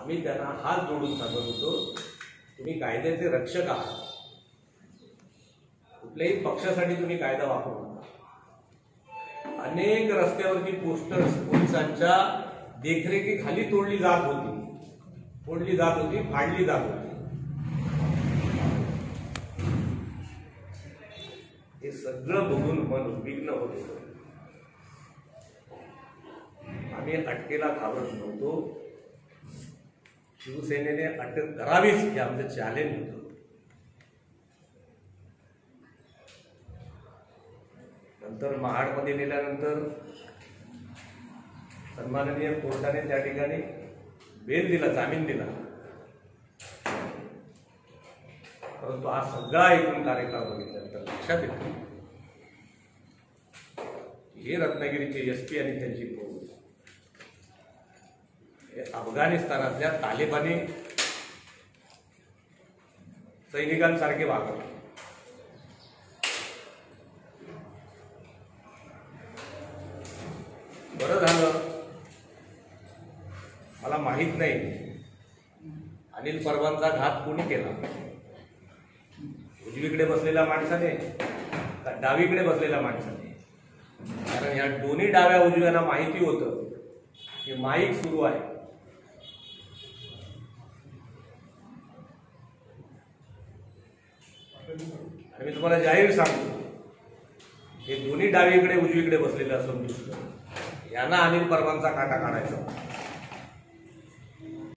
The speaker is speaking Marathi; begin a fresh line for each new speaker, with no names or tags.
आम्ही त्यांना हात जोडून सांगत होतो तुम्ही कायद्याचे रक्षक आहात. कुठल्याही पक्षासाठी तुम्ही कायदा वापरू नका. अनेक रस्त्यावरची पोस्टर्स पोलिसांच्या देखरेखीखाली तोडली जात होती. तोडली जात होती फाडली जात होती. हे सगळं बघून मन उद्विग्न होत होतं. आम्ही अटकेला घाबरत नव्हतो. शिवसेनेने अटक करावीच हे आमचं चॅलेंज होतं. नंतर महाडमध्ये नेल्यानंतर सन्माननीय कोर्टाने त्या ठिकाणी बेल दिला जामीन दिला. परंतु हा सगळा एकूण कार्यक्रम बघितल्यानंतर लक्षात येतो हे रत्नागिरीचे एस पी आणि त्यांची अफगाणिस्तानातल्या तालिबानी सैनिकांसारखे वागवले बरं झालं. मला माहीत नाही. अनिल परवांचा घात कोणी केला? उजवीकडे बसलेल्या माणसाने का डावीकडे बसलेल्या माणसाने? कारण या दोन्ही डाव्या उजव्यांना माहिती होतं. की माईक सुरू आहे. आणि मी तुम्हाला जाहीर सांगतो हे दोन्ही डावीकडे उजवीकडे बसलेले असून दिसलं यांना अनिल परवांचा काटा काढायचा.